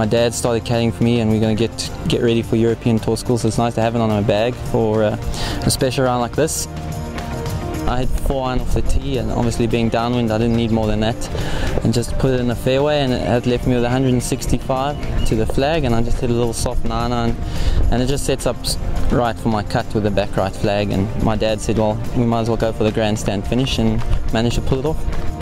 my dad started caddying for me, and we're going to get get ready for European tour school. So it's nice to have it on my bag for uh, a special round like this. I had four iron off the tee, and obviously being downwind, I didn't need more than that. And just put it in the fairway, and it had left me with 165 to the flag, and I just hit a little soft nine iron, and it just sets up right for my cut with the back right flag. And my dad said, well, we might as well go for the grandstand finish, and manage to pull it off.